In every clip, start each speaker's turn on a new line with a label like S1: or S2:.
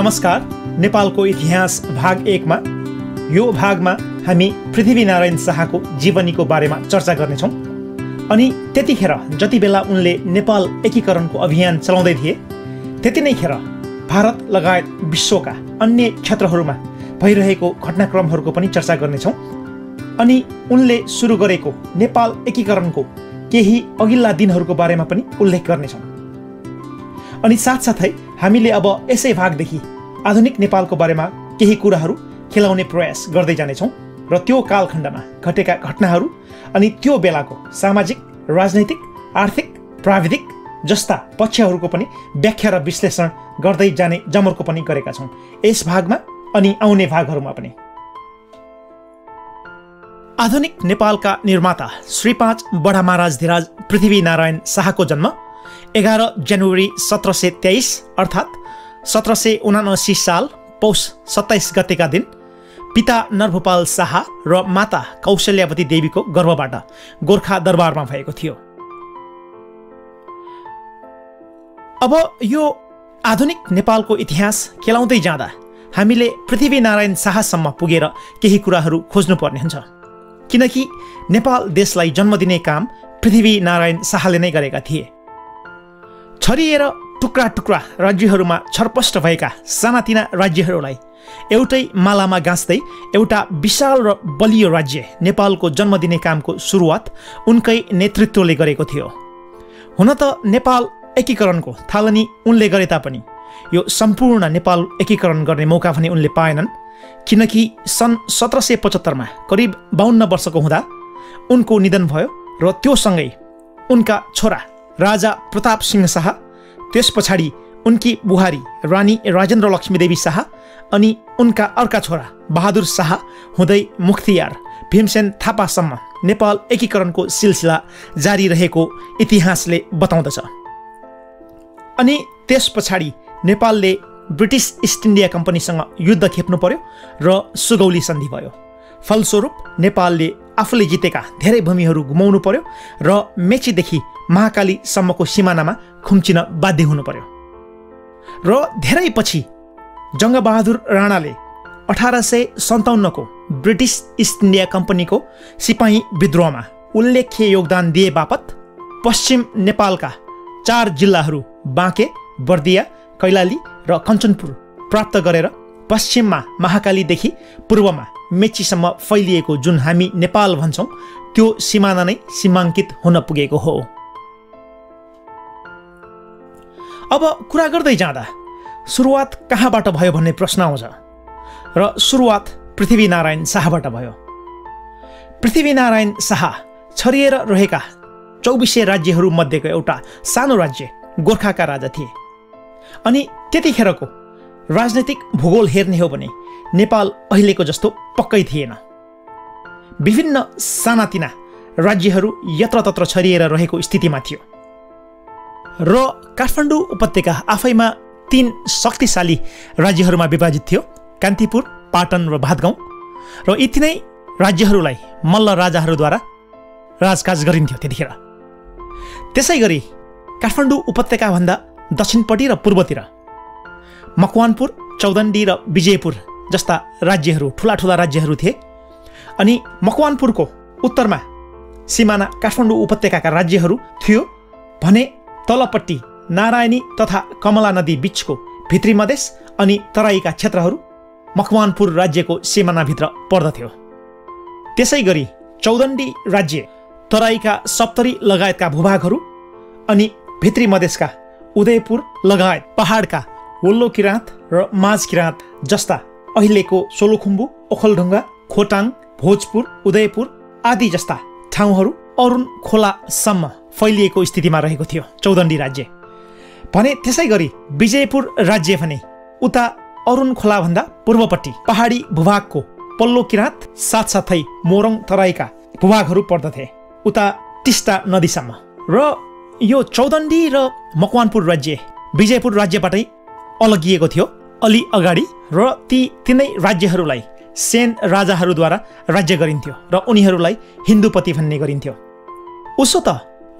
S1: नमस्कार नेपालको इतिहास भाग एकमा। यो भागमा हामी पृथ्वीनारायण शाहको जीवनीको बारेमा चर्चा गर्नेछौँ। अनि त्यतिखेर जति बेला उनले नेपाल एकीकरणको अभियान चलाउँदै थिए त्यति नै खेर भारत लगायत विश्वका अन्य क्षेत्रहरूमा भइरहेको घटनाक्रमहरूको पनि चर्चा गर्नेछौँ। अनि उनले सुरु गरेको नेपाल एकीकरणको केही अघिल्ला दिनहरूको बारेमा पनि उल्लेख गर्नेछौँ। अनि साथसाथै हामीले अब यसै भागदेखि आधुनिक नेपालको बारेमा केही कुराहरू खेलाउने प्रयास गर्दै जानेछौँ र त्यो कालखण्डमा घटेका घटनाहरू अनि त्यो बेलाको सामाजिक राजनैतिक आर्थिक प्राविधिक जस्ता पक्षहरूको पनि व्याख्या र विश्लेषण गर्दै जाने जमर्को पनि गरेका छौँ। यस भागमा अनि आउने भागहरूमा पनि। आधुनिक नेपालका निर्माता श्री पाँच बडा महाराज धिराज पृथ्वीनारायण शाहको जन्म एघार जनवरी सत्र सय तेइस अर्थात् सत्र सय उनासी साल पौष सत्ताइस गतेका दिन पिता नरभूपाल शाह र माता कौशल्यावती देवीको गर्भबाट गोर्खा दरबारमा भएको थियो। अब यो आधुनिक नेपालको इतिहास केलाउँदै जाँदा हामीले पृथ्वीनारायण शाहसम्म पुगेर केही कुराहरू खोज्नुपर्ने हुन्छ। किनकि नेपाल देशलाई जन्म दिने काम पृथ्वीनारायण शाहले नै गरेका थिए। छरिएर टुक्रा टुक्रा राज्यहरूमा छरपष्ट भएका सानातिना राज्यहरूलाई एउटै मालामा गाँच्दै एउटा विशाल र बलियो राज्य नेपालको जन्म दिने कामको सुरुवात उनकै नेतृत्वले गरेको थियो। हुन त नेपाल एकीकरणको थालनी उनले गरे तापनि यो सम्पूर्ण नेपाल एकीकरण गर्ने मौका भने उनले पाएनन् किनकि सन् सत्र सय पचहत्तरमा करिब बाहन्न वर्षको हुँदा उनको निधन भयो र त्यो सँगै उनका छोरा राजा प्रताप सिंह शाह त्यस पछाडि उनकी बुहारी रानी राजेन्द्र लक्ष्मीदेवी शाह अनि उनका अर्का छोरा बहादुर शाह हुँदै मुख्तियार भीमसेन थापासम्म नेपाल एकीकरणको सिलसिला जारी रहेको इतिहासले बताउँदछ। अनि त्यस पछाडि नेपालले ब्रिटिस इस्ट इन्डिया कम्पनीसँग युद्ध खेप्नु पर्यो र सुगौली सन्धि भयो। फलस्वरूप नेपालले आफूले जितेका धेरै भूमिहरू गुमाउनु पर्यो र मेचीदेखि महाकालीसम्मको सिमानामा खुम्चिन बाध्य हुनु पर्यो। र धेरै पछि जङ्गबहादुर राणाले अठार सय सन्ताउन्नको ब्रिटिस इस्ट इन्डिया कम्पनीको सिपाही विद्रोहमा उल्लेख्य योगदान दिए बापत पश्चिम नेपालका चार जिल्लाहरू बाँके बर्दिया कैलाली र कञ्चनपुर प्राप्त गरेर पश्चिममा महाकालीदेखि पूर्वमा मेचीसम्म फैलिएको जुन हामी नेपाल भन्छौँ त्यो सिमाना नै सीमाङ्कित हुन पुगेको हो। अब कुरा गर्दै जाँदा सुरुवात कहाँबाट भयो भन्ने प्रश्न आउँछ र सुरुवात पृथ्वीनारायण शाहबाट भयो। पृथ्वीनारायण शाह छरिएर रहेका चौबिसै राज्यहरूमध्येको एउटा सानो राज्य गोर्खाका राजा थिए। अनि त्यतिखेरको राजनैतिक भूगोल हेर्ने हो भने नेपाल अहिलेको जस्तो पक्कै थिएन। विभिन्न सानातिना राज्यहरू यत्रतत्र छरिएर रहेको स्थितिमा थियो। र काठमाडौँ उपत्यका आफैमा तिन शक्तिशाली राज्यहरूमा विभाजित थियो कान्तिपुर पाटन र भातगाउँ। र यी तिनै राज्यहरूलाई मल्ल राजाहरूद्वारा राजकाज गरिन्थ्यो त्यतिखेर। त्यसै गरी काठमाडौँ उपत्यकाभन्दा दक्षिणपट्टि र पूर्वतिर मकवानपुर चौदण्डी र विजयपुर जस्ता राज्यहरू ठुला ठुला राज्यहरू थिए। अनि मकवानपुरको उत्तरमा सिमाना काठमाडौँ उपत्यकाका राज्यहरू थियो भने तलपट्टि नारायणी तथा कमला नदी बिचको भित्री मधेस अनि तराईका क्षेत्रहरू मकवानपुर राज्यको सिमानाभित्र पर्दथ्यो। त्यसै गरी चौदण्डी राज्य तराईका सप्तरी लगायतका भूभागहरू अनि भित्री मधेसका उदयपुर लगायत पहाडका वल्लो किराँत र माझ किराँत जस्ता अहिलेको सोलुखुम्बु ओखलढुङ्गा खोटाङ भोजपुर उदयपुर आदि जस्ता ठाउँहरू अरुण खोलासम्म फैलिएको स्थितिमा रहेको थियो चौदण्डी राज्य। भने त्यसै गरी विजयपुर राज्य भने उता अरुण खोलाभन्दा पूर्वपट्टि पहाडी भूभागको पल्लो किराँत साथसाथै मोरङ तराईका भूभागहरू पर्दथे उता टिस्टा नदीसम्म। र यो चौदण्डी र मकवानपुर राज्य विजयपुर राज्यबाटै अलगिएको थियो अलि अगाडि र ती तिनै राज्यहरूलाई सेन राजाहरूद्वारा राज्य गरिन्थ्यो र उनीहरूलाई हिन्दूपति भन्ने गरिन्थ्यो। उसो त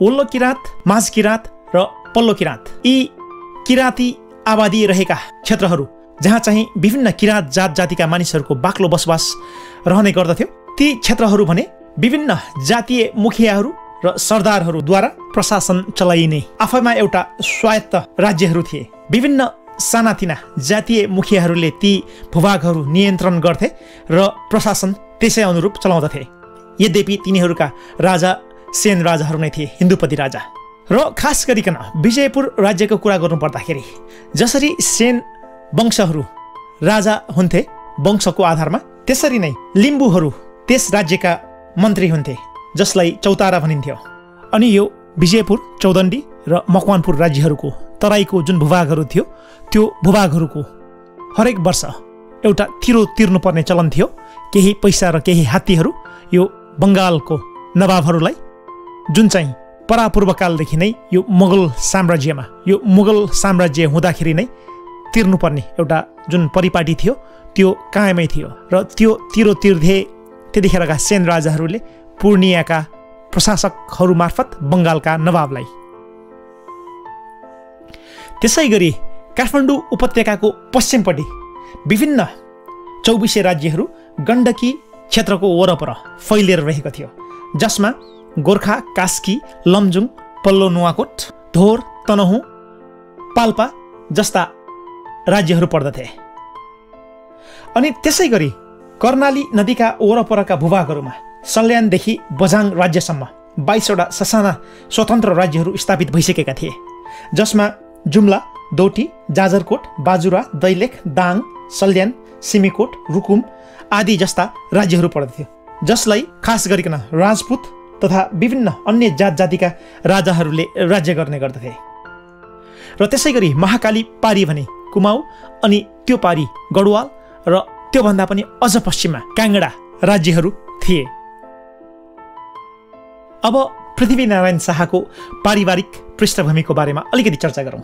S1: वल्लो किराँत माझ किराँत र पल्लो किराँत यी किराँती आबादी रहेका क्षेत्रहरू जहाँ चाहिँ विभिन्न किराँत जात जातिका मानिसहरूको बाक्लो बसोबास रहने गर्दथ्यो ती क्षेत्रहरू भने विभिन्न जातीय मुखियाहरू र सरदारहरूद्वारा प्रशासन चलाइने आफैमा एउटा स्वायत्त राज्यहरू थिए। विभिन्न सानातिना जातीय मुखियाहरूले ती भूभागहरू नियन्त्रण गर्थे र प्रशासन त्यसै अनुरूप चलाउँदथे। यद्यपि तिनीहरूका राजा सेन राजाहरू नै थिए हिन्दूपति राजा। र खास गरिकन विजयपुर राज्यको कुरा गर्नु पर्दाखेरि जसरी सेन वंशहरू राजा हुन्थे वंशको आधारमा त्यसरी नै लिम्बूहरू त्यस राज्यका मन्त्री हुन्थे जसलाई चौतारा भनिन्थ्यो। अनि यो विजयपुर चौदण्डी र मकवानपुर राज्यहरूको तराईको जुन भूभागहरू थियो त्यो भूभागहरूको हरेक वर्ष एउटा तिरो तिर्नुपर्ने चलन थियो। केही पैसा र केही हात्तीहरू यो बङ्गालको नवाबहरूलाई जुन चाहिँ परापूर्वकालदेखि नै यो मुगल साम्राज्यमा यो मुगल साम्राज्य हुँदाखेरि नै तिर्नुपर्ने एउटा जुन परिपाटी थियो त्यो कायमै थियो र त्यो तिरो तिर्थे त्यतिखेरका सेन राजाहरूले पूर्णियाका प्रशासकहरू मार्फत बङ्गालका नवाबलाई त्यसै गरी काठमाडौँ उपत्यकाको पश्चिमपट्टि विभिन्न चौबिसे राज्यहरू गण्डकी क्षेत्रको वरपर फैलिएर रहेको थियो जसमा गोर्खा कास्की लमजुङ पल्लो नुवाकोट धोर तनहुँ पाल्पा जस्ता राज्यहरू पर्दथे। अनि त्यसै गरी कर्णाली नदीका वरपरका भूभागहरूमा सल्यानदेखि बझाङ राज्यसम्म बाइसवटा ससाना स्वतन्त्र राज्यहरू स्थापित भइसकेका थिए जसमा जुम्ला दौटी जाजरकोट बाजुरा दैलेख दाङ सल्यान सिमीकोट रुकुम आदि जस्ता राज्यहरू पर्दथ्यो जसलाई खास गरिकन राजपुत तथा विभिन्न अन्य जात जातिका राजाहरूले राज्य गर्ने गर्दथे। र त्यसै गरी महाकाली पारी भने कुमाऊ अनि त्यो पारी गढवाल र त्योभन्दा पनि अझ पश्चिममा काङ्गडा राज्यहरू थिए। अब पृथ्वीनारायण शाहको पारिवारिक पृष्ठभूमिको बारेमा अलिकति चर्चा गरौँ।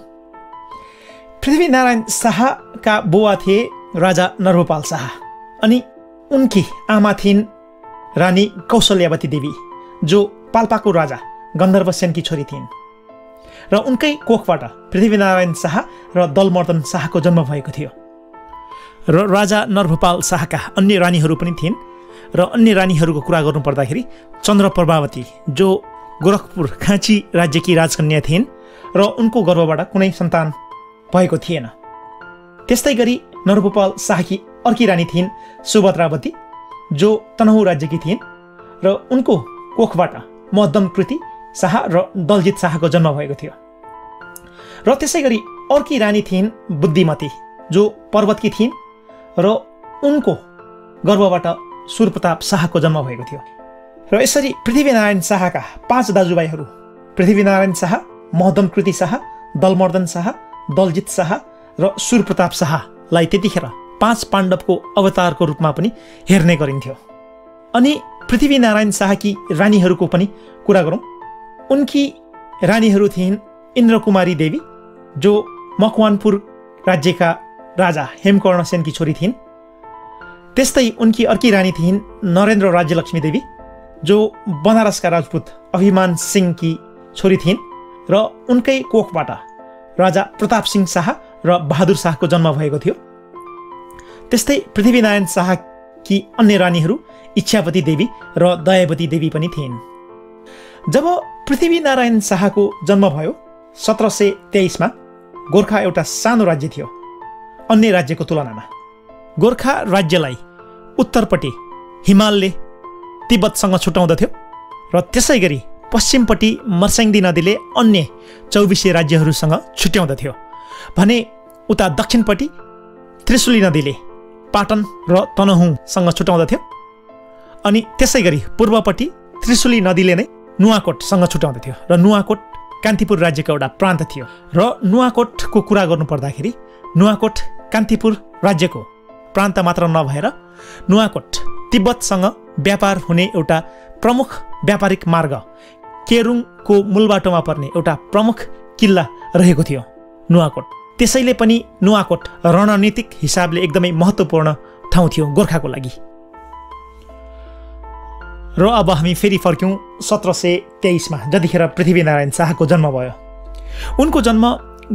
S1: पृथ्वीनारायण शाहका बुवा थिए राजा नर्वपाल शाह अनि उनकी आमा थिइन् रानी कौशल्यावती देवी जो पाल्पाको राजा गन्धर्व सेनकी छोरी थिइन्। र उनकै कोखबाट पृथ्वीनारायण शाह र दलमर्दन शाहको जन्म भएको थियो। र राजा नरभोपाल शाहका अन्य रानीहरू पनि थिइन् र अन्य रानीहरूको कुरा गर्नु पर्दाखेरि चन्द्र प्रभावती जो गोरखपुर खाँची राज्यकी राजकन्या थिइन् र उनको गर्भबाट कुनै सन्तान भएको थिएन। त्यस्तै गरी नरगोपाल शाहकी अर्की रानी थिइन् सुभद्रावती जो तनहु राज्यकी थिइन् र उनको कोखबाट महदम कृति शाह र दलजित शाहको जन्म भएको थियो। र त्यसै गरी अर्की रानी थिइन् बुद्धिमती जो पर्वतकी थिइन् र उनको गर्भबाट सुरप्रताप शाहको जन्म भएको थियो। र यसरी पृथ्वीनारायण शाहका पाँच दाजुभाइहरू पृथ्वीनारायण शाह महदम कृति शाह दलमर्दन शाह दलजित शाह र सुरप्रताप शाहलाई त्यतिखेर पाँच पाण्डवको अवतारको रूपमा पनि हेर्ने गरिन्थ्यो। अनि पृथ्वीनारायण शाहकी रानीहरूको पनि कुरा गरौँ। उनकी रानीहरू थिइन् इन्द्रकुमारी देवी जो मकवानपुर राज्यका राजा हेमकर्ण सेनकी छोरी थिइन्। त्यस्तै उनकी अर्की रानी थिइन् नरेन्द्र राज्यलक्ष्मी देवी जो बनारसका राजपूत अभिमान सिंहकी छोरी थिइन् र उनकै कोखबाट राजा प्रताप सिंह शाह र बहादुर शाहको जन्म भएको थियो। त्यस्तै पृथ्वीनारायण शाहकी अन्य रानीहरू इच्छावती देवी र दयावती देवी पनि थिइन्। जब पृथ्वीनारायण शाहको जन्म भयो सत्र सय तेइसमा गोर्खा एउटा सानो राज्य थियो अन्य राज्यको तुलनामा। गोर्खा राज्यलाई उत्तरपट्टि हिमालले तिब्बतसँग छुट्याउँदथ्यो र त्यसै गरी पश्चिमपट्टि मर्स्याङ्दी नदीले अन्य चौबिसे राज्यहरूसँग छुट्याउँदथ्यो भने उता दक्षिणपट्टि त्रिशुली नदीले पाटन र तनहुँसँग छुट्याउँदथ्यो अनि त्यसै गरी पूर्वपट्टि त्रिशुली नदीले नै नुवाकोटसँग छुट्याउँदथ्यो र नुवाकोट कान्तिपुर राज्यको एउटा प्रान्त थियो र नुवाकोटको कुरा गर्नुपर्दाखेरि नुवाकोट कान्तिपुर राज्यको प्रान्त मात्र नभएर नुवाकोट तिब्बतसँग व्यापार हुने एउटा प्रमुख व्यापारिक मार्ग केरुङको मूलबाटोमा पर्ने एउटा प्रमुख किल्ला रहेको थियो नुवाकोट। त्यसैले पनि नुवाकोट रणनीतिक हिसाबले एकदमै महत्त्वपूर्ण ठाउँ थियो गोर्खाको लागि। र अब हामी फेरि फर्क्यौँ सत्र सय तेइसमा जतिखेर पृथ्वीनारायण शाहको जन्म भयो। उनको जन्म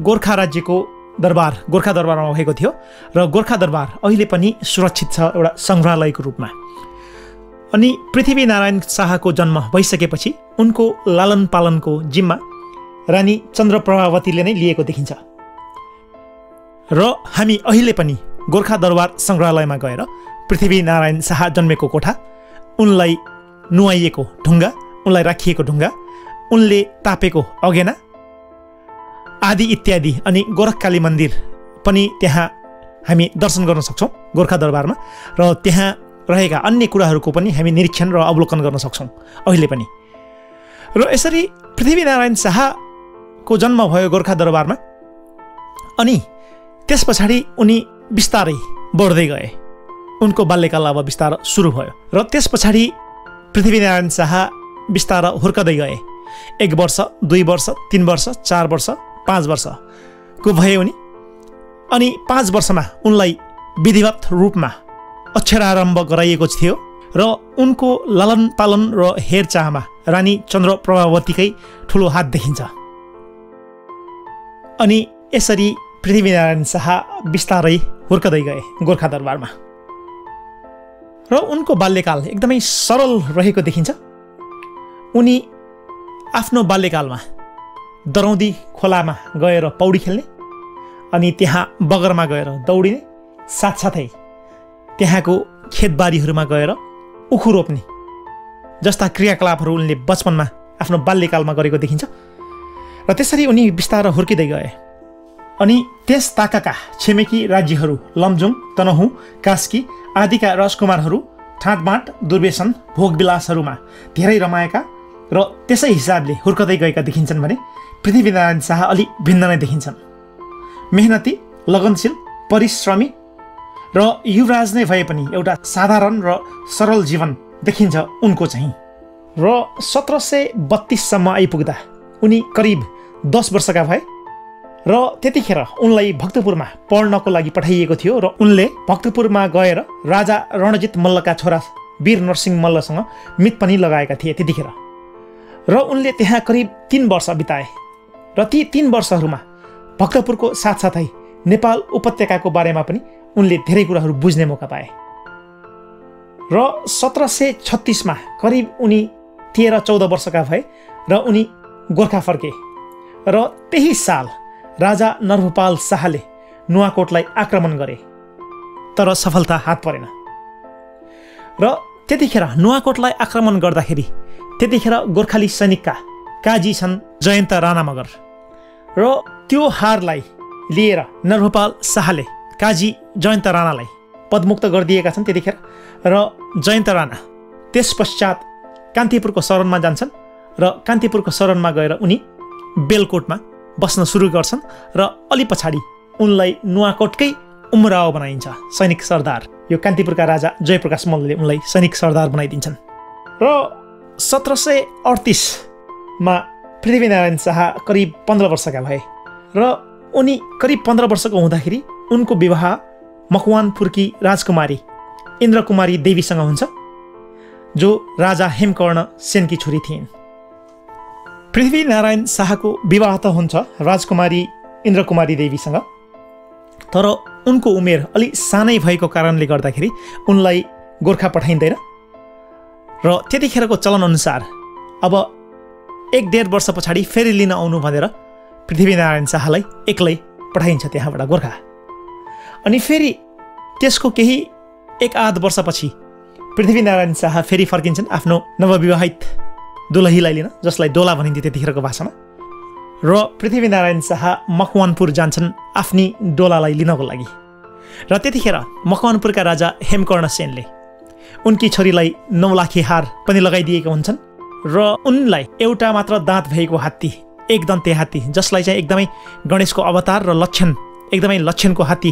S1: गोर्खा राज्यको दरबार गोर्खा दरबारमा भएको थियो र गोर्खा दरबार अहिले पनि सुरक्षित छ एउटा सङ्ग्रहालयको रूपमा। अनि पृथ्वीनारायण शाहको जन्म भइसकेपछि उनको लालन पालनको जिम्मा रानी चन्द्रप्रभावतीले नै लिएको देखिन्छ। र हामी अहिले पनि गोर्खा दरबार सङ्ग्रहालयमा गएर पृथ्वीनारायण शाह जन्मेको कोठा उनलाई नुहाइएको ढुङ्गा उनलाई राखिएको ढुङ्गा उनले तापेको अगेना आदि इत्यादि अनि गोरखकाली मन्दिर पनि त्यहाँ हामी दर्शन गर्न सक्छौँ गोर्खा दरबारमा। र त्यहाँ रहेका अन्य कुराहरूको पनि हामी निरीक्षण र अवलोकन गर्न सक्छौँ अहिले पनि। र यसरी पृथ्वीनारायण शाहको जन्म भयो गोर्खा दरबारमा अनि त्यस पछाडि उनी बिस्तारै बढ्दै गए। उनको बाल्यकाल अब बिस्तार सुरु भयो र त्यस पछाडि पृथ्वीनारायण शाह बिस्तार हुर्कदै गए। एक वर्ष दुई वर्ष तिन वर्ष चार वर्ष पाँच वर्षको भए उनी अनि पाँच वर्षमा उनलाई विधिवत रूपमा अक्षरारम्भ गराइएको थियो र उनको लालन पालन र हेरचाहमा रानी चन्द्र प्रभावतीकै ठुलो हात देखिन्छ। अनि यसरी पृथ्वीनारायण शाह बिस्तारै हुर्कदै गए गोर्खा दरबारमा। र उनको बाल्यकाल एकदमै सरल रहेको देखिन्छ। उनी आफ्नो बाल्यकालमा दरौदी खोलामा गएर पौडी खेल्ने अनि त्यहाँ बगरमा गएर दौडिने साथसाथै त्यहाँको खेतबारीहरूमा गएर उखु रोप्ने जस्ता क्रियाकलापहरू उनले बचपनमा आफ्नो बाल्यकालमा गरेको देखिन्छ। र त्यसरी उनी बिस्तार हुर्किँदै गए। अनि त्यस ताकाका छिमेकी राज्यहरू लमजुङ तनहुँ कास्की आदिका राजकुमारहरू ठाँटबाँट दुर्वेशन भोगविलासहरूमा धेरै रमाएका र त्यसै हिसाबले हुर्कदै गएका देखिन्छन् भने पृथ्वीनारायण शाह अलि भिन्न नै देखिन्छन्। मेहनती लगनशील परिश्रमी र युवराज नै भए पनि एउटा साधारण र सरल जीवन देखिन्छ उनको चाहिँ। र सत्र सय बत्तिससम्म आइपुग्दा उनी करिब दस वर्षका भए र त्यतिखेर उनलाई भक्तपुरमा पढ्नको लागि पठाइएको थियो र उनले भक्तपुरमा गएर राजा रणजित मल्लका छोरा वीर नरसिंह मल्लसँग मित पनि लगाएका थिए त्यतिखेर। र उनले त्यहाँ करिब तिन वर्ष बिताए र ती तिन वर्षहरूमा भक्तपुरको साथसाथै नेपाल उपत्यकाको बारेमा पनि उनले धेरै कुराहरू बुझ्ने मौका पाए। र सत्र सय छत्तिसमा करिब उनी तेह्र चौध वर्षका भए र उनी गोर्खा फर्के। र त्यही साल राजा नरभूपाल शाहले नुवाकोटलाई आक्रमण गरे तर सफलता हात परेन। र त्यतिखेर नुवाकोटलाई आक्रमण गर्दाखेरि त्यतिखेर गोर्खाली सैनिकका काजी छन् जयन्त राणा मगर र त्यो हारलाई लिएर नरभूपाल शाहले काजी जयन्त राणालाई पदमुक्त गरिदिएका छन् त्यतिखेर र जयन्त राणा त्यस पश्चात कान्तिपुरको शरणमा जान्छन् र कान्तिपुरको शरणमा गएर उनी बेलकोटमा बस्न सुरु गर्छन् र अलि पछाडि उनलाई नुवाकोटकै उमराव बनाइन्छ सैनिक सरदार। यो कान्तिपुरका राजा जयप्रकाश मल्लले उनलाई सैनिक सरदार बनाइदिन्छन्। र सत्र सय अडतिसमा पृथ्वीनारायण शाह करिब पन्ध्र वर्षका भए र उनी करिब पन्ध्र वर्षको हुँदाखेरि उनको विवाह मकवानपुरकी राजकुमारी इन्द्रकुमारी देवीसँग हुन्छ जो राजा हेमकर्ण सेनकी छोरी थिइन्। पृथ्वीनारायण शाहको विवाह त हुन्छ राजकुमारी इन्द्रकुमारी देवीसँग तर उनको उमेर अलि सानै भएको कारणले गर्दाखेरि उनलाई गोर्खा पठाइँदैन र त्यतिखेरको चलनअनुसार अब एक डेढ वर्ष पछाडि फेरि लिन आउनु भनेर पृथ्वीनारायण शाहलाई एक्लै पठाइन्छ त्यहाँबाट गोर्खा। अनि फेरि त्यसको केही एक आध वर्षपछि पृथ्वीनारायण शाह फेरि फर्किन्छन् आफ्नो नवविवाहित दुलहीलाई लिन जसलाई डोला भनिन्थ्यो त्यतिखेरको भाषामा। र पृथ्वीनारायण शाह मकवानपुर जान्छन् आफ्नी डोलालाई लिनको लागि। र त्यतिखेर मकवानपुरका राजा हेमकर्ण सेनले उनकी छोरीलाई नौलाखे हार पनि लगाइदिएका हुन्छन् र उनलाई एउटा मात्र दाँत भएको हात्ती एक दन्ते हात्ती जसलाई चाहिँ एकदमै गणेशको अवतार र लक्षण एकदमै लक्षणको हात्ती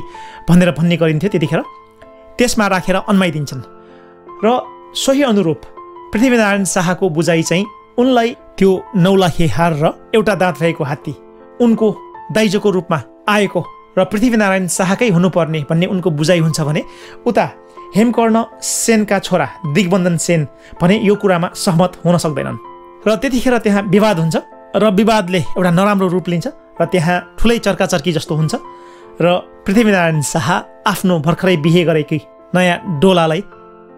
S1: भनेर भन्ने गरिन्थ्यो त्यतिखेर। त्यसमा राखेर अन्माइदिन्छन्। र सोही अनुरूप पृथ्वीनारायण शाहको बुझाइ चाहिँ उनलाई त्यो नौलाखे हार र एउटा दाँत भएको हात्ती उनको दाइजोको रूपमा आएको र पृथ्वीनारायण शाहकै हुनुपर्ने भन्ने उनको बुझाइ हुन्छ भने उता हेमकर्ण सेनका छोरा दिग्बन्धन सेन भने यो कुरामा सहमत हुन सक्दैनन्। र त्यतिखेर त्यहाँ विवाद हुन्छ र विवादले एउटा नराम्रो रूप लिन्छ र त्यहाँ ठुलै चर्काचर्की जस्तो हुन्छ। र पृथ्वीनारायण शाह आफ्नो भर्खरै बिहे गरेकी नयाँ डोलालाई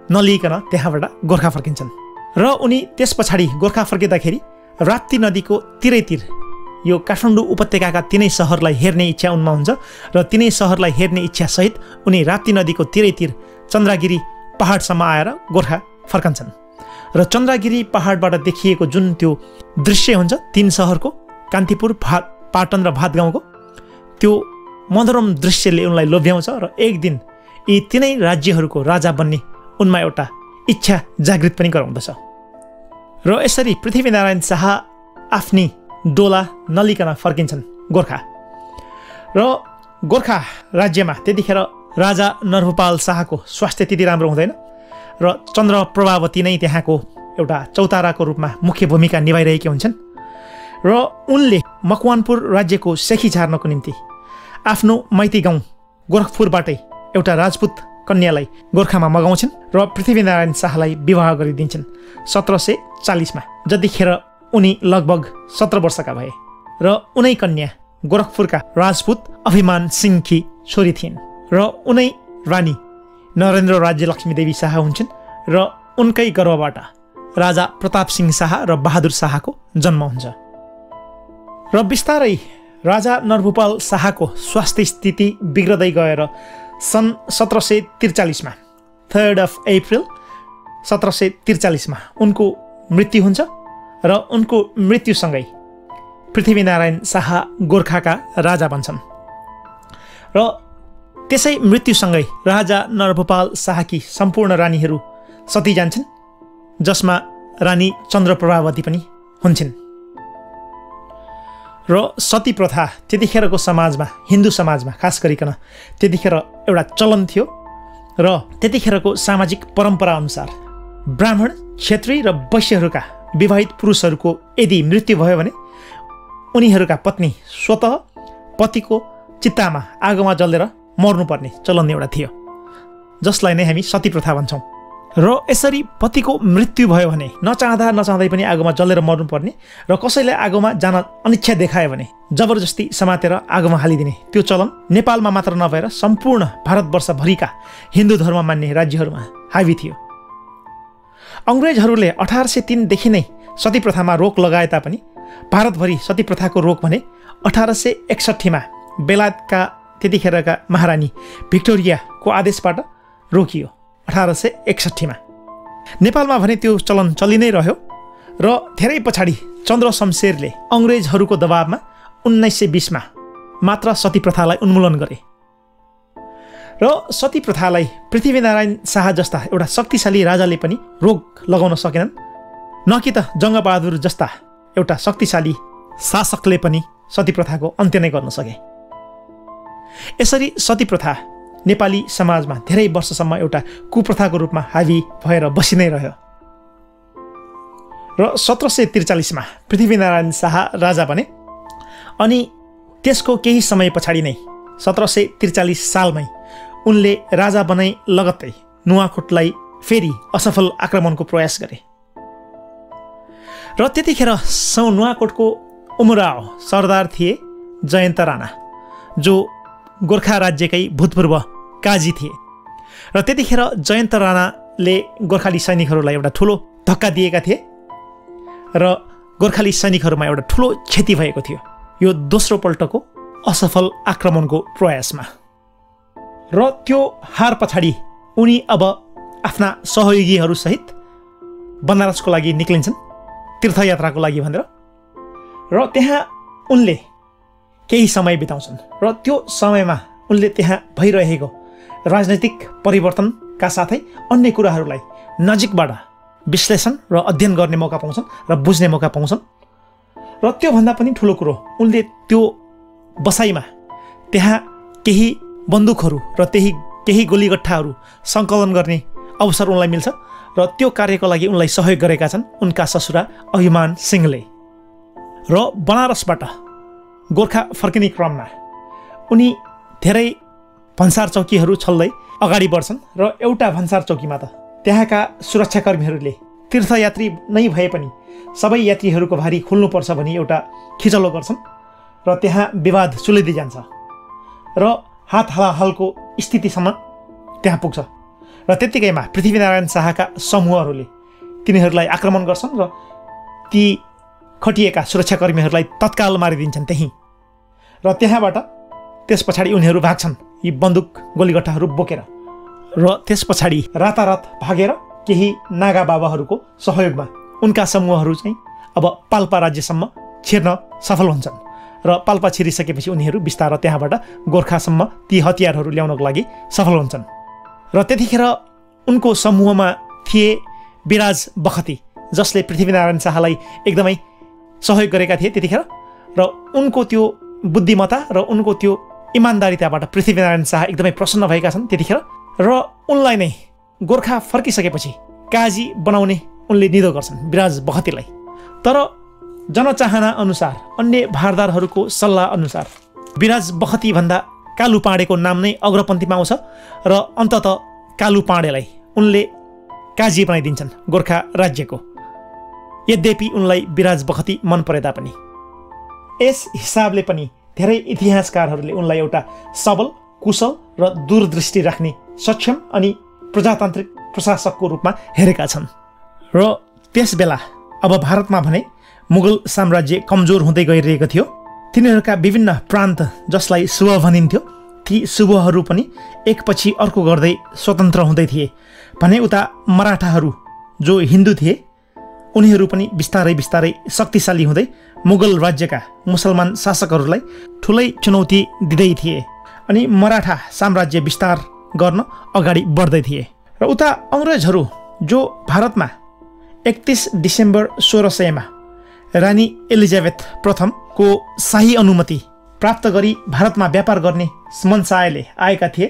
S1: नलिकन त्यहाँबाट गोर्खा फर्किन्छन्। र उनी त्यस पछाडि गोर्खा फर्किँदाखेरि राप्ती नदीको तिरैतिर यो काठमाडौँ उपत्यकाका तिनै सहरलाई हेर्ने इच्छा उनमा हुन्छ र तिनै सहरलाई हेर्ने इच्छासहित उनी राप्ती नदीको तिरैतिर चन्द्रगिरी पहाडसम्म आएर गोर्खा फर्कन्छन्। र चन्द्रगिरी पहाडबाट देखिएको जुन त्यो दृश्य हुन्छ तिन सहरको कान्तिपुर भात पाटन र भात गाउँको त्यो मनोरम दृश्यले उनलाई लोभ्याउँछ र एक दिन यी तिनै राज्यहरूको राजा बन्ने उनमा एउटा इच्छा जागृत पनि गराउँदछ। र यसरी पृथ्वीनारायण शाह आफ्नी डोला नलिकन फर्किन्छन् गोर्खा। र गोर्खा राज्यमा त्यतिखेर राजा नरभूपाल शाहको स्वास्थ्य त्यति राम्रो हुँदैन र चन्द्र प्रभावती नै त्यहाँको एउटा चौताराको रूपमा मुख्य भूमिका निभाइरहेकी हुन्छन्। र उनले मकवानपुर राज्यको सेखी झार्नको निम्ति आफ्नो माइती गाउँ गोरखपुरबाटै एउटा राजपूत कन्यालाई गोर्खामा मगाउँछन् र पृथ्वीनारायण शाहलाई विवाह गरिदिन्छन् सत्र सय चालिसमा जतिखेर उनी लगभग सत्र वर्षका भए र उनै कन्या गोरखपुरका राजपूत अभिमान सिंहकी छोरी थिइन् र उनै रानी नरेन्द्र राज्य लक्ष्मी देवी शाह हुन्छन् र उनकै गर्भबाट राजा प्रताप सिंह शाह र बहादुर शाहको जन्म हुन्छ। र बिस्तारै राजा नरभूपाल शाहको स्वास्थ्य स्थिति बिग्रदै गएर सन् सत्र सय त्रिचालिसमा थर्ड अफ अप्रिल सत्र सय त्रिचालिसमा उनको मृत्यु हुन्छ र उनको मृत्युसँगै पृथ्वीनारायण शाह गोर्खाका राजा बन्छन्। र त्यसै मृत्युसँगै राजा नरभोपाल शाहकी सम्पूर्ण रानीहरू सती जान्छन् जसमा रानी चन्द्र प्रभावती पनि हुन्छन्। र सती प्रथा त्यतिखेरको समाजमा हिन्दू समाजमा खास गरिकन त्यतिखेर एउटा चलन थियो र त्यतिखेरको सामाजिक परम्परा अनुसार ब्राह्मण क्षेत्री र वैश्यहरूका विवाहित पुरुषहरूको यदि मृत्यु भयो भने उनीहरूका पत्नी स्वत पतिको चित्तामा आगोमा जलेर मर्नुपर्ने चलन एउटा थियो जसलाई नै हामी सती प्रथा भन्छौँ। र यसरी पतिको मृत्यु भयो भने नचाहँदा नचाहँदै पनि आगोमा जलेर मर्नुपर्ने र कसैले आगोमा जान अनिच्छा देखायो भने जबरजस्ती समातेर आगोमा हालिदिने। त्यो चलन नेपालमा मात्र नभएर सम्पूर्ण भारतवर्षभरिका हिन्दू धर्म मान्ने राज्यहरूमा हावी थियो। अङ्ग्रेजहरूले अठार सय तिनदेखि नै सती प्रथामा रोक लगाए तापनि भारतभरि सती प्रथाको रोक भने अठार सय एकसट्ठीमा बेलायतका त्यतिखेरका महारानी भिक्टोरियाको आदेशबाट रोकियो। अठार सय एकसट्ठीमा। नेपालमा भने त्यो चलन चलि नै रह्यो र धेरै पछाडि चन्द्र शमशेरले अङ्ग्रेजहरूको दबावमा उन्नाइस सय बिसमा मात्र सती प्रथालाई उन्मूलन गरे। र सती प्रथालाई पृथ्वीनारायण शाह जस्ता एउटा शक्तिशाली राजाले पनि रोग लगाउन सकेनन् न कि त जङ्गबहादुर जस्ता एउटा शक्तिशाली शासकले पनि सती प्रथाको अन्त्य नै गर्न सके। यसरी सती प्रथा नेपाली समाजमा धेरै वर्षसम्म एउटा कुप्रथाको रूपमा हावी भएर बसि नै रह्यो। र सत्र सय त्रिचालिसमा पृथ्वीनारायण शाह राजा बने अनि त्यसको केही समय पछाडि नै सत्र सय त्रिचालिस सालमै उनले राजा बनाई लगत्तै नुवाकोटलाई फेरि असफल आक्रमणको प्रयास गरे। र त्यतिखेर सौ नुवाकोटको उमराव सरदार थिए जयन्त राणा जो गोर्खा राज्यकै भूतपूर्व काजी थिए। र त्यतिखेर जयन्त राणाले गोर्खाली सैनिकहरूलाई एउटा ठुलो धक्का दिएका थिए र गोर्खाली सैनिकहरूमा एउटा ठुलो क्षति भएको थियो यो दोस्रो पल्टको असफल आक्रमणको प्रयासमा। र त्यो हार पछाडि उनी अब आफ्ना सहयोगीहरूसहित बनारसको लागि निक्लिन्छन् तीर्थयात्राको लागि भनेर। र त्यहाँ उनले केही समय बिताउँछन् र त्यो समयमा उनले त्यहाँ भइरहेको राजनैतिक परिवर्तनका साथै अन्य कुराहरूलाई नजिकबाट विश्लेषण र अध्ययन गर्ने मौका पाउँछन् र बुझ्ने मौका पाउँछन्। र त्योभन्दा पनि ठुलो कुरो उनले त्यो बसाइमा त्यहाँ केही बन्दुकहरू र त्यही केही गोलीगट्ठाहरू सङ्कलन गर्ने अवसर उनलाई मिल्छ र त्यो कार्यको लागि उनलाई सहयोग गरेका छन् उनका ससुरा अभिमान सिंहले। र बनारसबाट गोर्खा फर्किने क्रममा उनी धेरै भन्सार चौकीहरू छल्दै अगाडि बढ्छन् र एउटा भन्सार चौकीमा त त्यहाँका सुरक्षाकर्मीहरूले तीर्थयात्री नै भए पनि सबै यात्रीहरूको भारी खुल्नुपर्छ भनी एउटा खिचलो गर्छन् र त्यहाँ विवाद सुलिँदै जान्छ र हात हलाहलको स्थितिसम्म त्यहाँ पुग्छ र त्यत्तिकैमा पृथ्वीनारायण शाहका समूहहरूले तिनीहरूलाई आक्रमण गर्छन् र ती खटिएका सुरक्षाकर्मीहरूलाई तत्काल मारिदिन्छन् त्यहीँ। र त्यहाँबाट त्यस पछाडि उनीहरू भाग्छन्। यी बन्दुक गोलीगट्टाहरू बोकेर र त्यस पछाडि रातारात भागेर केही नागा बाबाहरूको सहयोगमा उनका समूहहरू चाहिँ अब पाल्पा राज्यसम्म छिर्न सफल हुन्छन् र पाल्पा छिरिसकेपछि उनीहरू बिस्तार त्यहाँबाट गोर्खासम्म ती हतियारहरू ल्याउनको लागि सफल हुन्छन्। र त्यतिखेर उनको समूहमा थिए विराज बखती जसले पृथ्वीनारायण शाहलाई एकदमै सहयोग गरेका थिए त्यतिखेर। र उनको त्यो बुद्धिमत्ता र उनको त्यो इमान्दारिताबाट पृथ्वीनारायण शाह एकदमै प्रसन्न भएका छन् त्यतिखेर। र उनलाई नै गोर्खा फर्किसकेपछि काजी बनाउने उनले निदो गर्छन् विराज बखतीलाई तर जनचाहना अनुसार अन्य भारदारहरूको सल्लाह अनुसार विराज बखतीभन्दा कालु पाँडेको नाम नै अग्रपन्थीमा आउँछ र अन्तत कालु पाँडेलाई उनले काजी बनाइदिन्छन् गोर्खा राज्यको। यद्यपि उनलाई विराज बखती मन परे तापनि यस हिसाबले पनि धेरै इतिहासकारहरूले उनलाई एउटा सबल कुशल र दूरदृष्टि राख्ने सक्षम अनि प्रजातान्त्रिक प्रशासकको रूपमा हेरेका छन्। र त्यस बेला अब भारतमा भने मुगल साम्राज्य कमजोर हुँदै गइरहेको थियो। तिनीहरूका विभिन्न प्रान्त जसलाई शुभ भनिन्थ्यो ती शुभहरू पनि एकपछि अर्को गर्दै स्वतन्त्र हुँदै थिए। भने उता मराठाहरू जो हिन्दू थिए उनीहरू पनि बिस्तारै बिस्तारै शक्तिशाली हुँदै मुगल राज्यका मुसलमान शासकहरूलाई ठुलै चुनौती दिँदै थिए अनि मराठा साम्राज्य विस्तार गर्न अगाडि बढ्दै थिए। र उता अङ्ग्रेजहरू जो भारतमा एकतिस डिसेम्बर सोह्र सयमा रानी एलिजाबेथ प्रथमको शाही अनुमति प्राप्त गरी भारतमा व्यापार गर्ने मनसायले आएका थिए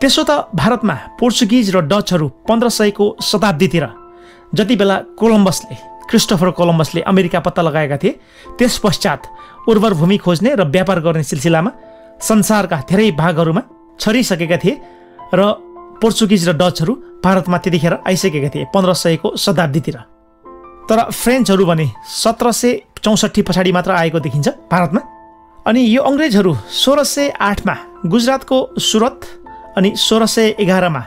S1: त्यसो त भारतमा पोर्चुगिज र डचहरू पन्ध्र सयको शताब्दीतिर जति बेला कोलम्बसले क्रिस्टोफर कोलम्बसले अमेरिका पत्ता लगाएका थिए। त्यस पश्चात उर्वर भूमि खोज्ने र व्यापार गर्ने सिलसिलामा संसारका धेरै भागहरूमा छरिसकेका थिए र पोर्चुगिज र डचहरू भारतमा त्यतिखेर आइसकेका थिए पन्ध्र सयको शताब्दीतिर। तर फ्रेन्चहरू भने सत्र सय चौसठी पछाडि मात्र आएको देखिन्छ भारतमा। अनि यो अङ्ग्रेजहरू सोह्र सय आठमा गुजरातको सुरत अनि सोह्र सय एघारमा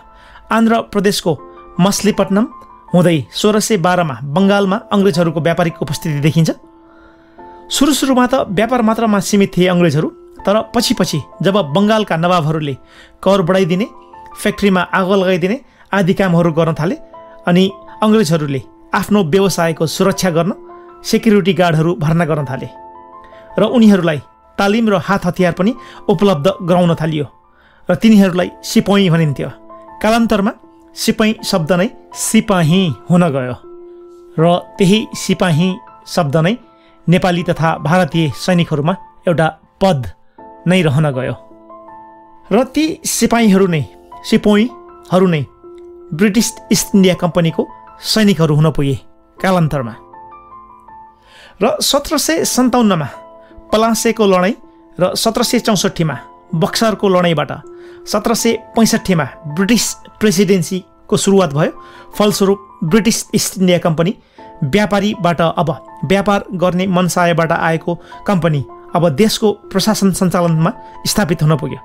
S1: आन्ध्र प्रदेशको मछलीपट्टनम हुँदै सोह्र सय बाह्रमा बङ्गालमा अङ्ग्रेजहरूको व्यापारिक उपस्थिति देखिन्छ। सुरु सुरुमा त व्यापार मात्रमा सीमित थिए अङ्ग्रेजहरू तर पछि पछि जब बङ्गालका नवाबहरूले कर बढाइदिने फ्याक्ट्रीमा आगो लगाइदिने आदि कामहरू गर्न थाले अनि अङ्ग्रेजहरूले आफ्नो व्यवसायको सुरक्षा गर्न सेक्युरिटी गार्डहरू भर्ना गर्न थाले र उनीहरूलाई तालिम र हात हतियार पनि उपलब्ध गराउन थालियो र तिनीहरूलाई सिपाही भनिन्थ्यो। कालान्तरमा सिपाही शब्द नै सिपाही हुन गयो। र त्यही सिपाही शब्द नै नेपाली तथा भारतीय सैनिकहरूमा एउटा पद नै रहन गयो। र ती सिपाहीहरू नै सिपोहीहरू नै ब्रिटिस इस्ट इन्डिया कम्पनीको सैनिकहरू हुन पुगे कालान्तरमा। र सत्र सय सन्ताउन्नमा पलासेको लडाइँ र सत्र सय चौसठीमा बक्सरको लडाइँबाट सत्र सय पैँसठीमा ब्रिटिस प्रेसिडेन्सीको सुरुवात भयो। फलस्वरूप ब्रिटिस इस्ट इन्डिया कम्पनी व्यापारीबाट अब व्यापार गर्ने मनसायबाट आएको कम्पनी अब देशको प्रशासन सञ्चालनमा स्थापित हुन पुग्यो।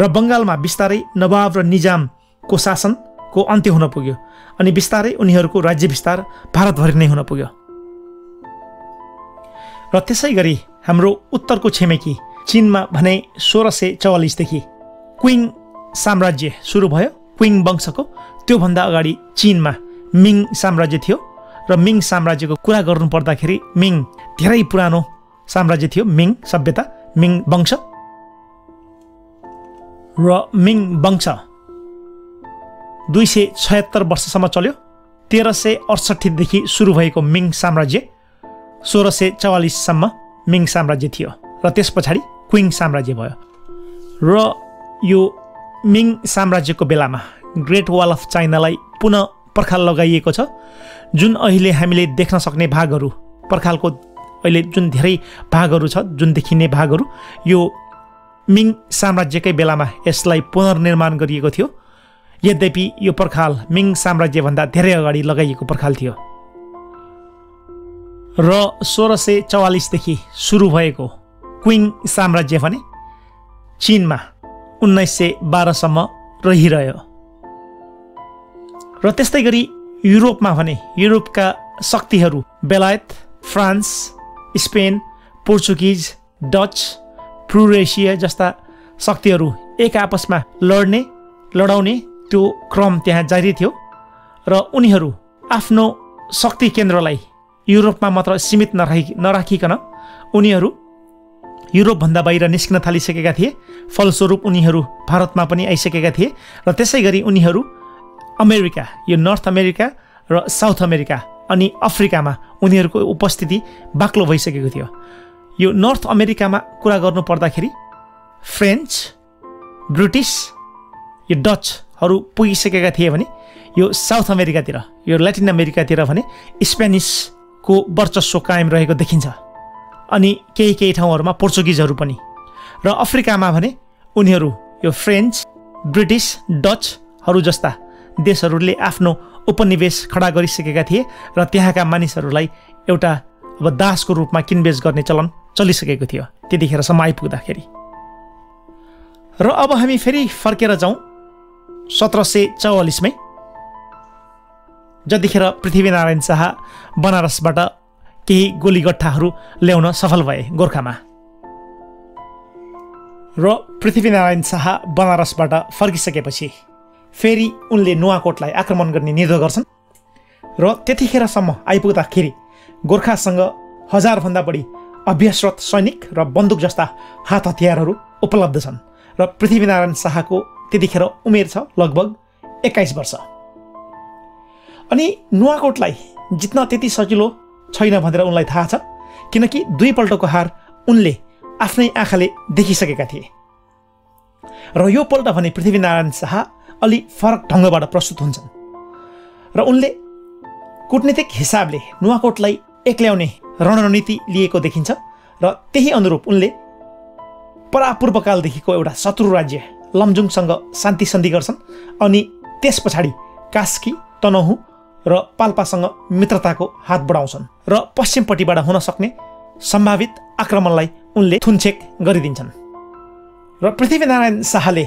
S1: र बङ्गालमा बिस्तारै नवाब र निजामको शासनको अन्त्य हुन पुग्यो अनि बिस्तारै उनीहरूको राज्य विस्तार भारतभरि नै हुन पुग्यो। र त्यसै गरी हाम्रो उत्तरको छिमेकी चिनमा भने सोह्र सय चौवालिसदेखि क्विङ साम्राज्य सुरु भयो। क्विङ वंशको त्योभन्दा अगाडि चिनमा मिङ साम्राज्य थियो र मिङ साम्राज्यको कुरा गर्नु पर्दाखेरि मिङ धेरै पुरानो साम्राज्य थियो। मिङ सभ्यता मिङ वंश र मिङ वंश दुई सय छयत्तर वर्षसम्म चल्यो। तेह्र सय अडसट्ठीदेखि सुरु भएको मिङ साम्राज्य सोह्र सय चौवालिससम्म मिङ साम्राज्य थियो र त्यस पछाडि क्विङ साम्राज्य भयो। र यो मिङ साम्राज्यको बेलामा ग्रेट वाल अफ चाइनालाई पुनः पर्खाल लगाइएको छ। जुन अहिले हामीले देख्न सक्ने भागहरू पर्खालको अहिले जुन धेरै भागहरू छ जुन देखिने भागहरू यो मिङ साम्राज्यकै बेलामा यसलाई पुनर्निर्माण गरिएको थियो। यद्यपि यो पर्खाल मिङ साम्राज्यभन्दा धेरै अगाडि लगाइएको पर्खाल थियो। र सोह्र सय चौवालिसदेखि सुरु भएको क्विङ साम्राज्य भने चिनमा उन्नाइस सय बाह्रसम्म रहिरह्यो। र त्यस्तै गरी युरोपमा भने युरोपका शक्तिहरू बेलायत France Spain Portuguese Dutch Prussia जस्ता शक्तिहरू एक आपसमा लड्ने लडाउने त्यो क्रम त्यहाँ जारी थियो र उनीहरू आफ्नो शक्ति केन्द्रलाई युरोपमा मात्र सीमित नराखि नराखिकन उनीहरू युरोपभन्दा बाहिर निस्किन थालिसकेका थिए। फलस्वरूप उनीहरू भारतमा पनि आइसकेका थिए र त्यसै गरी उनीहरू अमेरिका यो नर्थ अमेरिका र साउथ अमेरिका अनि अफ्रिकामा उनीहरूको उपस्थिति बाक्लो भइसकेको थियो। यो नर्थ अमेरिकामा कुरा गर्नु पर्दाखेरि फ्रेन्च ब्रिटिस यो डचहरू पुगिसकेका थिए भने यो साउथ अमेरिकातिर यो ल्याटिन अमेरिकातिर भने स्पेनिसको वर्चस्व कायम रहेको देखिन्छ। अनि केही केही ठाउँहरूमा पोर्चुगिजहरू पनि। र अफ्रिकामा भने उनीहरू यो फ्रेन्च ब्रिटिस डचहरू जस्ता देशहरूले आफ्नो उपनिवेश खडा गरिसकेका थिए र त्यहाँका मानिसहरूलाई एउटा अब दासको रूपमा किनबेच गर्ने चलन चलिसकेको थियो। त्यतिखेरसम्म आइपुग्दाखेरि। र अब हामी फेरि फर्केर जाउँ सत्र सय चौवालिसमै। जतिखेर पृथ्वीनारायण शाह बनारसबाट केही गोलीगट्ठाहरू ल्याउन सफल भए गोर्खामा। र पृथ्वीनारायण शाह बनारसबाट फर्किसकेपछि फेरि उनले नुवाकोटलाई आक्रमण गर्ने निर्णय गर्छन् र त्यतिखेरसम्म आइपुग्दाखेरि गोर्खासँग हजारभन्दा बढी अभ्यासरत सैनिक र बन्दुक जस्ता हात हतियारहरू उपलब्ध छन् र पृथ्वीनारायण शाहको त्यतिखेर उमेर छ लगभग एक्काइस वर्ष। अनि नुवाकोटलाई जित्न त्यति सजिलो छैन भनेर उनलाई थाहा छ किनकि दुईपल्टको हार उनले आफ्नै आँखाले देखिसकेका थिए। र यो पल्ट भने पृथ्वीनारायण शाह अलि फरक ढङ्गबाट प्रस्तुत हुन्छन्। र उनले कुटनीतिक हिसाबले नुवाकोटलाई एक्ल्याउने रणनीति लिएको देखिन्छ र त्यही अनुरूप उनले परापूर्वकालदेखिको एउटा शत्रु राज्य लमजुङसँग शान्ति सन्धि गर्छन् अनि त्यस पछाडि कास्की तनहु र पाल्पासँग मित्रताको हात बढाउँछन् र पश्चिमपट्टिबाट हुन सक्ने सम्भावित आक्रमणलाई उनले थुनछेक गरिदिन्छन्। र पृथ्वीनारायण शाहले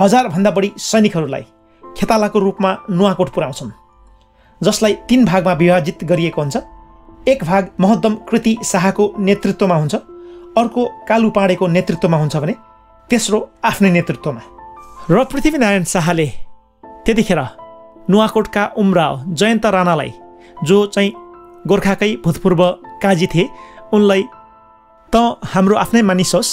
S1: हजारभन्दा बढी सैनिकहरूलाई खेतालाको रूपमा नुवाकोट पुर्याउँछन् जसलाई तिन भागमा विभाजित गरिएको हुन्छ। एक भाग महोत्तम कृति शाहको नेतृत्वमा हुन्छ अर्को कालु पाँडेको नेतृत्वमा हुन्छ भने तेस्रो आफ्नै नेतृत्वमा। र पृथ्वीनारायण शाहले त्यतिखेर नुवाकोटका उम्राव जयन्त राणालाई जो चाहिँ गोर्खाकै भूतपूर्व काजी थिए उनलाई त हाम्रो आफ्नै मानिस होस्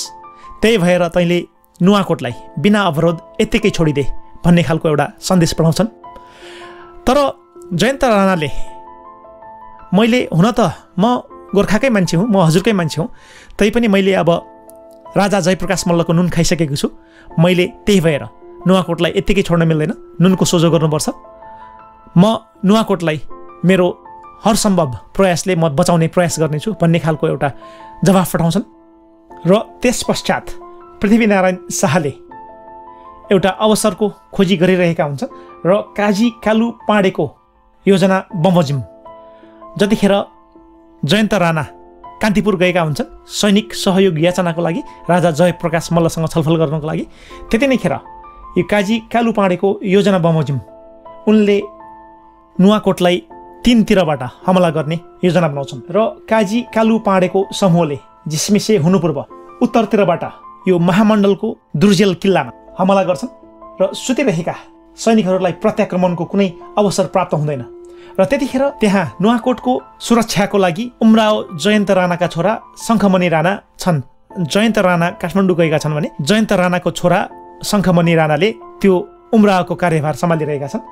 S1: त्यही भएर तैँले नुवाकोटलाई बिना अवरोध यत्तिकै छोडिदे भन्ने खालको एउटा सन्देश पठाउँछन्। तर जयन्त राणाले मैले हुन त म गोर्खाकै मान्छे हुँ म हजुरकै मान्छे हुँ तैपनि मैले अब राजा जयप्रकाश मल्लको नुन खाइसकेको छु। मैले त्यही भएर नुवाकोटलाई यत्तिकै छोड्न मिल्दैन। नुनको सोझो गर्नुपर्छ। म नुवाकोटलाई मेरो हरसम्भव प्रयासले म बचाउने प्रयास गर्नेछु भन्ने खालको एउटा जवाफ पठाउँछन्। र त्यस पश्चात पृथ्वीनारायण शाहले एउटा अवसरको खोजी गरिरहेका हुन्छन् र काजी कालु पाँडेको योजना बमोजिम। जतिखेर जयन्त राणा कान्तिपुर गएका हुन्छन् सैनिक सहयोग याचनाको लागि राजा जयप्रकाश मल्लसँग छलफल गर्नको लागि त्यति नै खेर यो काजी कालु पाँडेको योजना बमोजिम उनले नुवाकोटलाई तिनतिरबाट हमला गर्ने योजना बनाउँछन्। र काजी कालु पाँडेको समूहले झिसमिसे हुनुपूर्व उत्तरतिरबाट यो महामण्डलको दुर्जेल किल्लामा हमला गर्छन् र सुतिरहेका सैनिकहरूलाई प्रत्याक्रमणको कुनै अवसर प्राप्त हुँदैन। र त्यतिखेर त्यहाँ नुवाकोटको सुरक्षाको लागि उम्राव जयन्त राणाका छोरा शङ्खमणि राणा छन्। जयन्त राणा काठमाडौँ गएका छन् भने जयन्त राणाको छोरा शङ्खमणि राणाले त्यो उम्रावको कार्यभार सम्हालिरहेका छन्।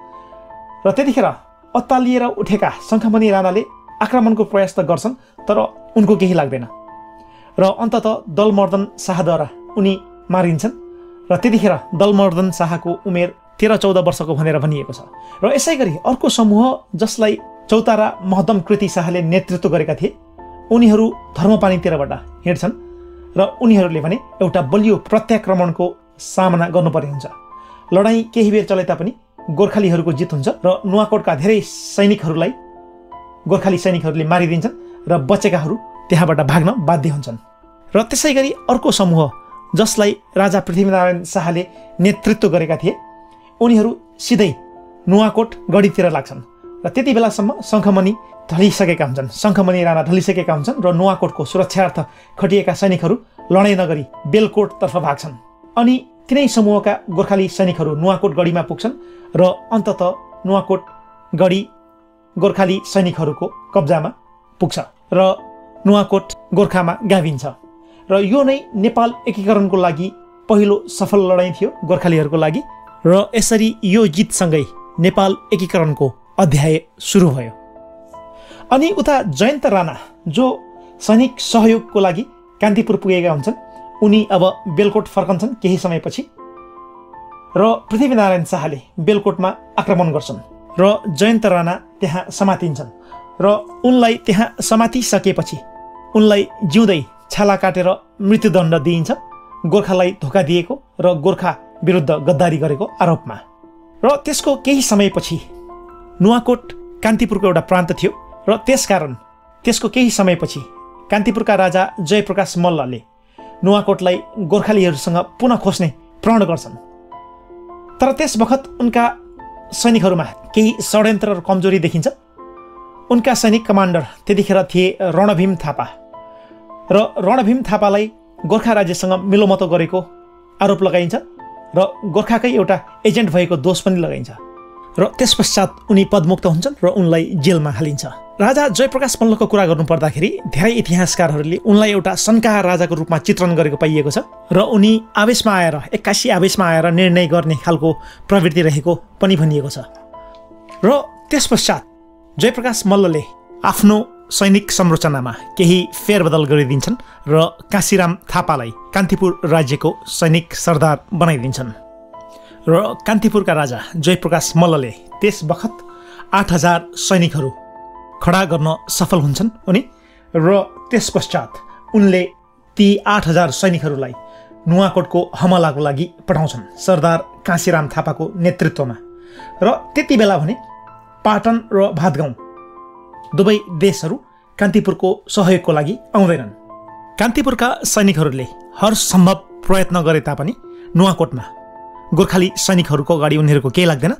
S1: र त्यतिखेर अत्तालिएर उठेका शङ्खमणि राणाले आक्रमणको प्रयास त गर्छन् तर उनको केही लाग्दैन। र अन्तत दलमर्दन शाहद्वारा उनी मारिन्छन् र त्यतिखेर दलमर्दन शाहको उमेर तेह्र चौध वर्षको भनेर भनिएको छ। र यसै गरी अर्को समूह जसलाई चौतारा महदम कृति शाहले नेतृत्व गरेका थिए उनीहरू धर्मपानीतिरबाट हिँड्छन् र उनीहरूले भने एउटा बलियो प्रत्याक्रमणको सामना गर्नुपर्ने हुन्छ। लडाइँ केही बेर चले तापनि गोर्खालीहरूको जित हुन्छ र नुवाकोटका धेरै सैनिकहरूलाई गोर्खाली सैनिकहरूले मारिदिन्छन् र बचेकाहरू त्यहाँबाट भाग्न बाध्य हुन्छन्। र त्यसै गरी अर्को समूह जसलाई राजा पृथ्वीनारायण शाहले नेतृत्व गरेका थिए उनीहरू सिधै नुवाकोट गढीतिर लाग्छन् र त्यति बेलासम्म शङ्खमणि ढलिसकेका हुन्छन्। शङ्खमणि राणा ढलिसकेका हुन्छन् र नुवाकोटको सुरक्षार्थ खटिएका सैनिकहरू लडाइँ नगरी बेलकोटतर्फ भाग्छन्। अनि तिनै समूहका गोर्खाली सैनिकहरू नुवाकोट गढीमा पुग्छन् र अन्तत नुवाकोट गढी गोर्खाली सैनिकहरूको कब्जामा पुग्छ र नुवाकोट गोर्खामा गाभिन्छ। र यो नै नेपाल एकीकरणको लागि पहिलो सफल लडाइँ थियो गोर्खालीहरूको लागि र यसरी यो जितसँगै नेपाल एकीकरणको अध्याय सुरु भयो। अनि उता जयन्त राणा जो सैनिक सहयोगको लागि कान्तिपुर पुगेका हुन्छन् उनी अब बेलकोट फर्कन्छन् केही समयपछि। र पृथ्वीनारायण शाहले बेलकोटमा आक्रमण गर्छन्। र जयन्त राणा त्यहाँ समातिन्छन्। र उनलाई त्यहाँ समातिसकेपछि उनलाई जिउँदै छाला काटेर मृत्युदण्ड दिइन्छ। गोर्खालाई धोका दिएको र गोर्खा विरुद्ध गद्दारी गरेको आरोपमा। र त्यसको केही समयपछि नुवाकोट कान्तिपुरको एउटा प्रान्त थियो। र त्यसकारण त्यसको केही समयपछि कान्तिपुरका राजा जयप्रकाश मल्लले नुवाकोटलाई गोर्खालीहरूसँग पुनः खोज्ने प्रण गर्छन्। तर त्यस बखत उनका सैनिकहरूमा केही षड्यन्त्र र कमजोरी देखिन्छ। उनका सैनिक कमान्डर त्यतिखेर थिए रणभीम थापा र रणभीम थापालाई गोर्खा राज्यसँग मिलोमतो गरेको आरोप लगाइन्छ र गोर्खाकै एउटा एजेन्ट भएको दोष पनि लगाइन्छ। र त्यस पश्चात उनी पदमुक्त हुन्छन् र उनलाई जेलमा हालिन्छ। राजा जयप्रकाश मल्लको कुरा गर्नु पर्दाखेरि धेरै इतिहासकारहरूले उनलाई एउटा सन्का राजाको रूपमा चित्रण गरेको पाइएको छ र उनी आवेशमा आएर एक्कासी आवेशमा आएर निर्णय गर्ने खालको प्रवृत्ति रहेको पनि भनिएको छ। र त्यस पश्चात जयप्रकाश मल्लले आफ्नो सैनिक संरचनामा केही फेरबदल गरिदिन्छन् र काशीराम थापालाई कान्तिपुर राज्यको सैनिक सरदार बनाइदिन्छन्। र कान्तिपुरका राजा जयप्रकाश मल्लले त्यस बखत आठ हजार सैनिकहरू खडा गर्न सफल हुन्छन् उनी र त्यस पश्चात उनले ती आठ हजार सैनिकहरूलाई नुवाकोटको हमलाको लागि पठाउँछन्। सरदार काशीराम थापाको नेतृत्वमा। र त्यति बेला भने पाटन र भातगाउँ दुवै देशहरू कान्तिपुरको सहयोगको लागि आउँदैनन्। कान्तिपुरका सैनिकहरूले हर सम्भव प्रयत्न गरे तापनि नुवाकोटमा गोर्खाली सैनिकहरूको अगाडि उनीहरूको केही लाग्दैन।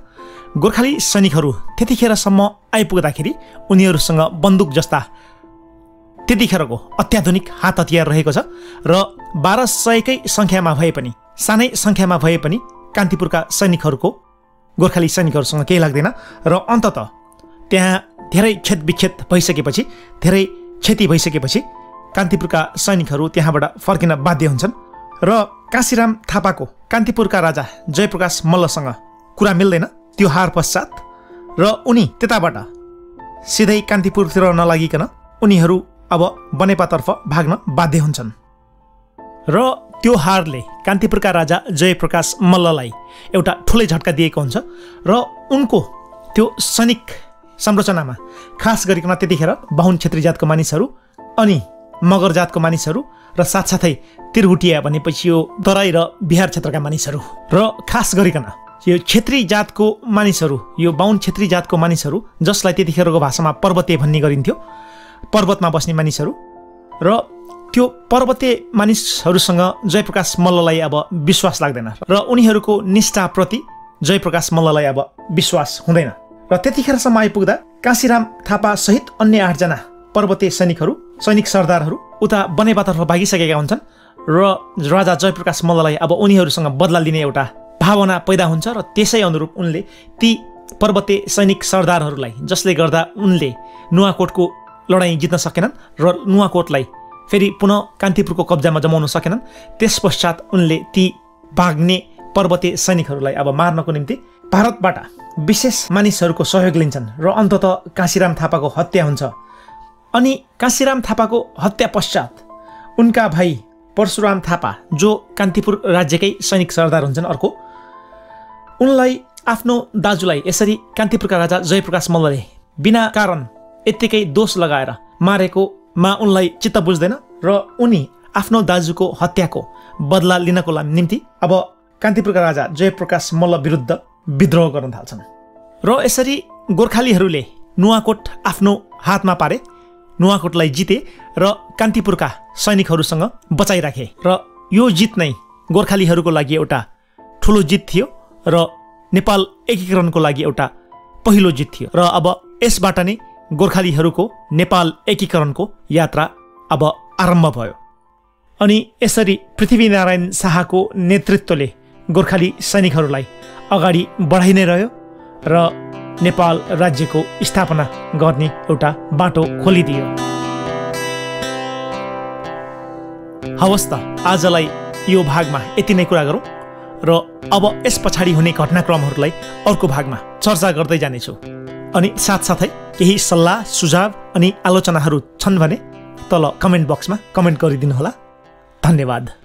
S1: गोर्खाली सैनिकहरू त्यतिखेरसम्म आइपुग्दाखेरि उनीहरूसँग बन्दुक जस्ता त्यतिखेरको अत्याधुनिक हात हतियार रहेको छ र बाह्र सयकै सङ्ख्यामा भए पनि सानै सङ्ख्यामा भए पनि कान्तिपुरका सैनिकहरूको गोर्खाली सैनिकहरूसँग केही लाग्दैन र अन्तत त्यहाँ धेरै क्षत विक्षेत भइसकेपछि धेरै क्षति भइसकेपछि कान्तिपुरका सैनिकहरू त्यहाँबाट फर्किन बाध्य हुन्छन्। र काशीराम थापाको कान्तिपुरका राजा जयप्रकाश मल्लसँग कुरा मिल्दैन। त्यो हार पश्चात र उनी त्यताबाट सिधै कान्तिपुरतिर नलागिकन उनीहरू अब बनेपातर्फ भाग्न बाध्य हुन्छन्। र त्यो हारले कान्तिपुरका राजा जयप्रकाश मल्ललाई एउटा ठुलै झट्का दिएको हुन्छ र उनको त्यो सैनिक संरचनामा खास गरिकन त्यतिखेर बाहुन छेत्री जातको मानिसहरू अनि मगर जातको मानिसहरू र साथसाथै तिरहुटिया भनेपछि यो दराई र बिहार क्षेत्रका मानिसहरू र खास गरिकन यो छेत्री जातको मानिसहरू यो बाहुन छेत्री जातको मानिसहरू जसलाई त्यतिखेरको भाषामा पर्वते भन्ने गरिन्थ्यो पर्वतमा बस्ने मानिसहरू र त्यो पर्वते मानिसहरूसँग जयप्रकाश मल्ललाई अब विश्वास लाग्दैन र उनीहरूको निष्ठाप्रति जयप्रकाश मल्ललाई अब विश्वास हुँदैन र त्यतिखेरसम्म आइपुग्दा काशीराम थापा सहित अन्य आठजना पर्वतीय सैनिकहरू सैनिक सरदारहरू उता बनेपातर्फ भागिसकेका हुन्छन् र राजा जयप्रकाश मल्ललाई अब उनीहरूसँग बदला लिने एउटा भावना पैदा हुन्छ र त्यसै अनुरूप उनले ती पर्वतीय सैनिक सरदारहरूलाई जसले गर्दा उनले नुवाकोटको लडाइँ जित्न सकेनन् र नुवाकोटलाई फेरि पुनः कान्तिपुरको कब्जामा जमाउन सकेनन् त्यस पश्चात उनले ती भाग्ने पर्वतीय सैनिकहरूलाई अब मार्नको निम्ति भारतबाट विशेष मानिसहरूको सहयोग लिन्छन् र अन्तत काशीराम थापाको हत्या हुन्छ। अनि काशीराम थापाको हत्या पश्चात उनका भाइ परशुराम थापा जो कान्तिपुर राज्यकै सैनिक सरदार हुन्छन् अर्को उनलाई आफ्नो दाजुलाई यसरी कान्तिपुरका राजा जयप्रकाश मल्लले बिना कारण यत्तिकै दोष लगाएर मारेकोमा उनलाई चित्त बुझ्दैन र उनी आफ्नो दाजुको हत्याको बदला लिनको निम्ति अब कान्तिपुरका राजा जयप्रकाश मल्ल विरुद्ध विद्रोह गर्न थाल्छन्। र यसरी गोर्खालीहरूले नुवाकोट आफ्नो हातमा पारे नुवाकोटलाई जिते र कान्तिपुरका सैनिकहरूसँग बचाइराखे र यो जित नै गोर्खालीहरूको लागि एउटा ठुलो जित थियो र नेपाल एकीकरणको लागि एउटा पहिलो जित थियो। र अब यसबाट नै गोर्खालीहरूको नेपाल एकीकरणको यात्रा अब आरम्भ भयो। अनि यसरी पृथ्वीनारायण शाहको नेतृत्वले गोर्खाली सैनिकहरूलाई अगाडि बढाइ नै रह्यो र नेपाल राज्यको स्थापना गर्ने एउटा बाटो खोलिदियो। हवस् त आजलाई यो भागमा यति नै कुरा गरौँ र अब यस पछाडि हुने घटनाक्रमहरूलाई अर्को भागमा चर्चा गर्दै जानेछु। अनि साथसाथै केही सल्लाह सुझाव अनि आलोचनाहरू छन् भने तल कमेन्ट बक्समा कमेन्ट गरिदिनुहोला। धन्यवाद।